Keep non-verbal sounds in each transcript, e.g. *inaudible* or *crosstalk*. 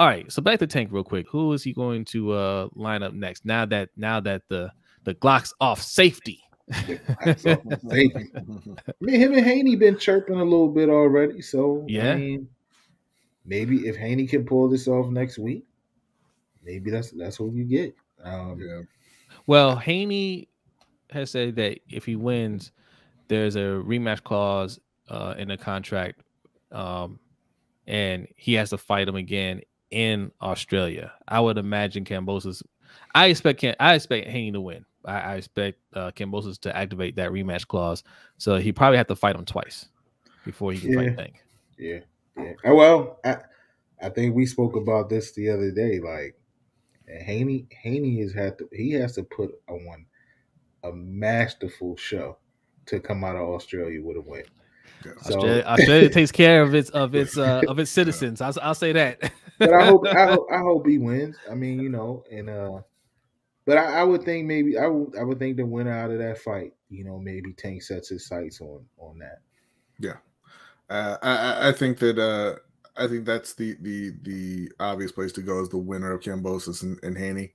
All right, so back to Tank real quick. Who is he going to uh line up next? Now that now that the the Glock's off safety. safety. I mean, him and Haney been chirping a little bit already. So yeah, I mean, maybe if Haney can pull this off next week, maybe that's that's what you get. Um, Yeah. Well, Haney has said that if he wins, there's a rematch clause uh, in the contract, um, and he has to fight him again in Australia. I would imagine Kambosos. I expect Cam, I expect Haney to win. I, I expect uh, Kambosos to activate that rematch clause, so he probably have to fight him twice before he can Yeah. fight Tank. Yeah, yeah. Uh, Well, I, I think we spoke about this the other day. Like Haney, Haney has had to. He has to put on a masterful show to come out of Australia with a win. Yeah. So, Australia, Australia takes care of its of its uh, of its *laughs* citizens. I'll, I'll say that. *laughs* but I hope, I hope, I hope he wins. I mean, you know, and uh, but I, I would think maybe I would, I would think the winner out of that fight, you know, maybe Tank sets his sights on on that. Yeah, uh, I, I- I think that uh, I think that's the the the obvious place to go is the winner of Kambosos and, and Haney.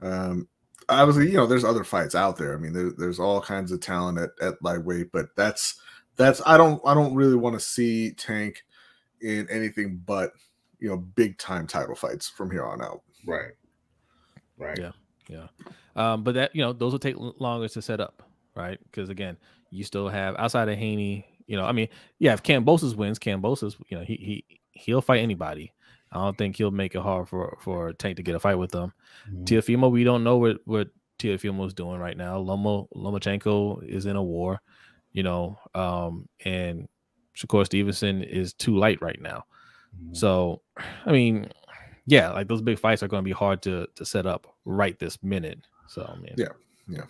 Um, obviously, you know, there's other fights out there. I mean, there, there's all kinds of talent at, at lightweight, but that's that's I don't I don't really want to see Tank in anything but you know big time title fights from here on out. Right. Right. Yeah. Yeah. Um, but that you know those will take l- longer to set up, right? Because again, you still have outside of Haney, you know, I mean, yeah, if Kambosos wins, Kambosos, you know, he he he'll fight anybody. I don't think he'll make it hard for for Tank to get a fight with them. Mhm. Teofimo, we don't know what what Teofimo is doing right now. Lomo Lomachenko is in a war, you know, um, and Shakur Stevenson is too light right now. Mhm. So, I mean, yeah, like those big fights are going to be hard to to set up right this minute. So, I mean, Yeah.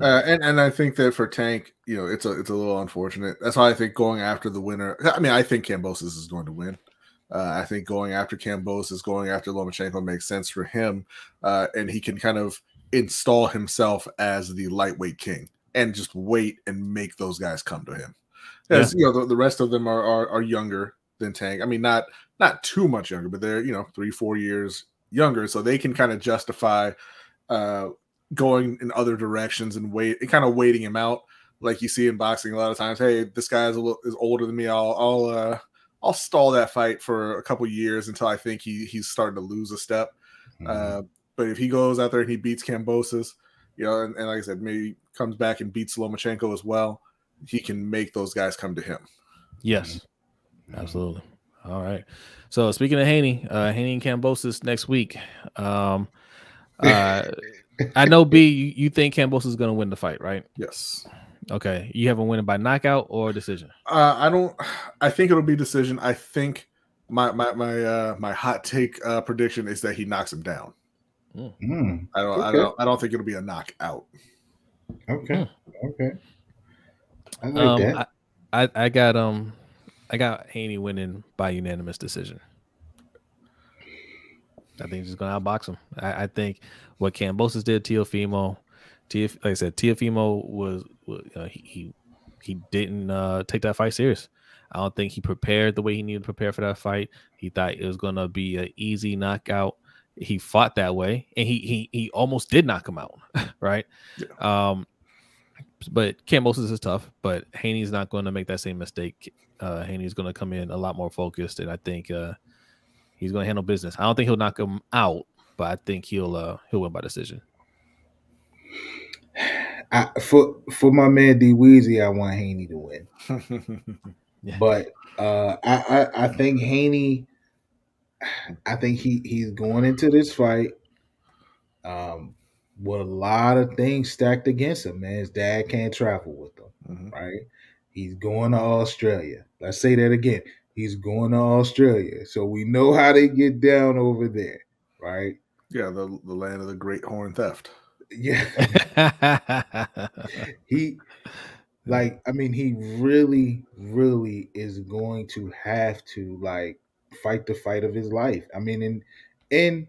Uh, and and I think that for Tank, you know, it's a it's a little unfortunate. That's why I think going after the winner. I mean, I think Kambosos is going to win. Uh, I think going after Kambosos, going after Lomachenko makes sense for him, uh, and he can kind of install himself as the lightweight king and just wait and make those guys come to him. As you know, the, the rest of them are, are are younger than Tank. I mean, not not too much younger, but they're you know three four years younger, so they can kind of justify uh, going in other directions and wait and kind of waiting him out like you see in boxing a lot of times hey this guy is a little is older than me i'll i'll uh i'll stall that fight for a couple years until i think he he's starting to lose a step Mhm. uh but if he goes out there and he beats kambosos you know and, and like i said maybe comes back and beats lomachenko as well he can make those guys come to him yes, Mhm. absolutely. All right. So, speaking of Haney, uh, Haney and Kambosos next week. Um, *laughs* uh, I know B, you, you think Kambosos is going to win the fight, right? yes Okay. You have him winning by knockout or decision? Uh, I don't. I think it'll be decision. I think my my my uh, my hot take uh, prediction is that he knocks him down. Mm. I don't. I don't. I don't think it'll be a knockout. Okay. Okay. I like Um, that. I, I I got um I got Haney winning by unanimous decision. I think he's just gonna outbox him. I, I think what Kambosos did, Teofimo, Teof, like I said, Teofimo was, was uh, he, he he didn't uh, take that fight serious. I don't think he prepared the way he needed to prepare for that fight. He thought it was gonna be an easy knockout. He fought that way, and he he he almost did knock him out, *laughs* right? Um, but Kambosos is tough, but Haney's not going to make that same mistake. Uh, Haney's going to come in a lot more focused, and I think uh, he's going to handle business. I don't think he'll knock him out, but I think he'll uh, he'll win by decision. *sighs* I, for for my man D Weezy, I want Haney to win. Yeah. *laughs* But uh, I, I I think Haney, I think he he's going into this fight um, with a lot of things stacked against him. Man, his dad can't travel with him, Mhm. right? He's going to Australia. Let's say that again. He's going to Australia, so we know how they get down over there, right? Yeah, the the land of the great horn theft. Yeah, *laughs* he like i mean he really really is going to have to like fight the fight of his life i mean and and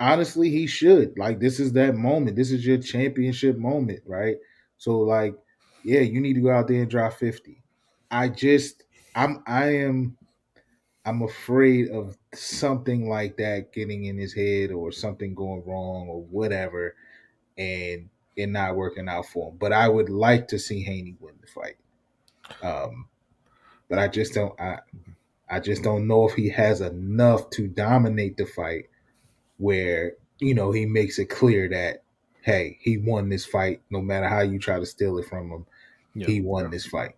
honestly he should like this is that moment this is your championship moment right so like yeah you need to go out there and drop 50 i just i'm i am I'm afraid of something like that getting in his head or something going wrong or whatever, and it not working out for him. But I would like to see Haney win the fight. Um, but I just don't. I I just don't know if he has enough to dominate the fight, where you know he makes it clear that hey, he won this fight. No matter how you try to steal it from him, yeah. he won yeah. this fight.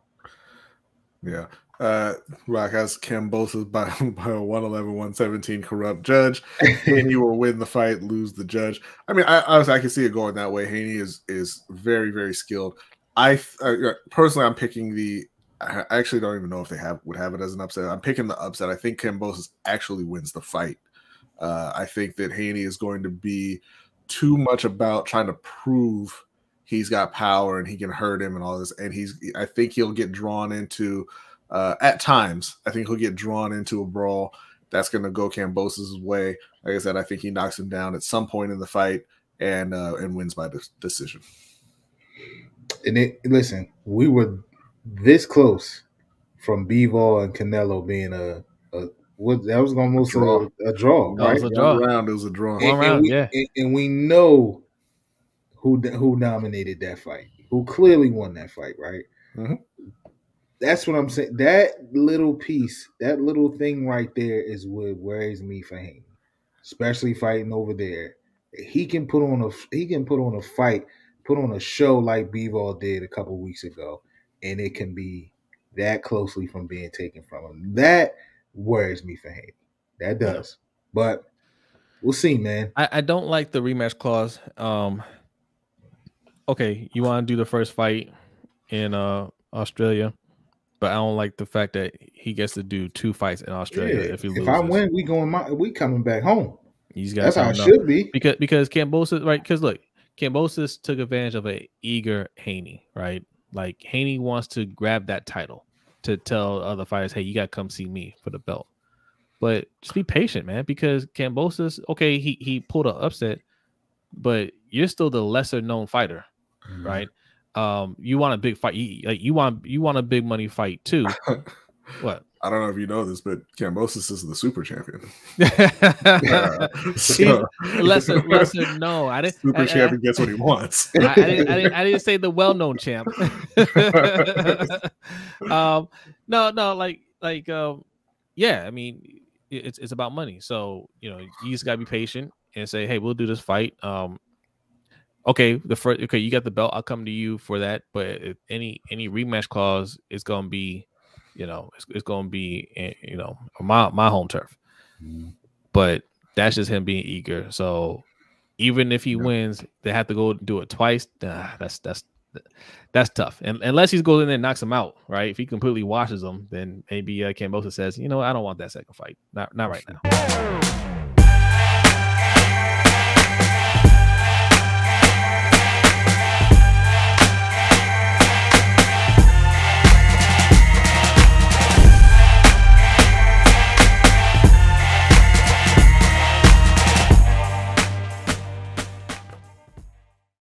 Yeah. Uh, Rock has Kambosos by, *laughs* by a 111, 117 corrupt judge. Haney will win the fight, lose the judge. I mean, I honestly, I can see it going that way. Haney is is very, very skilled. I uh, personally, I'm picking the. I actually don't even know if they have would have it as an upset. I'm picking the upset. I think Kambosos actually wins the fight. Uh, I think that Haney is going to be too much about trying to prove he's got power and he can hurt him and all this. And he's, I think he'll get drawn into, uh, at times, I think he'll get drawn into a brawl that's going to go Kambosos' way. Like I said, I think he knocks him down at some point in the fight and uh, and wins by decision. And it, listen, we were this close from Bivol and Canelo being a, a what that was almost a draw, a, a draw right? Was a draw. One round, it was a draw. And, One round, and we, yeah. And, and, we know who who nominated that fight, who clearly won that fight, right? Mm-hmm. That's what I'm saying. That little piece, that little thing right there, is what worries me for him, especially fighting over there. He can put on a he can put on a fight, put on a show like Bivol did a couple weeks ago, and it can be that closely from being taken from him. That worries me for Haney. That does. But we'll see, man. I, I don't like the rematch clause. Um okay, you want to do the first fight in uh Australia, but I don't like the fact that he gets to do two fights in Australia yeah. if he loses. If I win, we going my, we coming back home. He's got That's how it should be. Because because Kambosos, right? Because look, Kambosos took advantage of a eager Haney, right? Like Haney wants to grab that title to tell other fighters, hey, you got to come see me for the belt. But just be patient, man, because Kambosos, okay, he he pulled an upset, but you're still the lesser known fighter, mm-hmm. right? Um, you want a big fight, you, like you want you want a big money fight too. *laughs* what? I don't know if you know this, but Kambosos is the super champion. *laughs* uh, so. lesser, *laughs* lesser, no, I didn't. Super I, champion I, gets what he *laughs* wants. I, I, didn't, I, didn't, I didn't say the well-known champ. um, no, no, like, like, um, yeah. I mean, it's it's about money. So you know, you just gotta be patient and say, hey, we'll do this fight. Um, okay, the first, okay, you got the belt. I'll come to you for that. But any any rematch clause is gonna be you know, it's, it's going to be, you know, my my home turf. Mm-hmm. But that's just him being eager. So even if he yeah. wins, they have to go do it twice. Nah, that's that's that's tough. And unless he goes in there and knocks him out, right? If he completely washes him, then maybe uh, Kambosos says, you know, I don't want that second fight. Not not right now.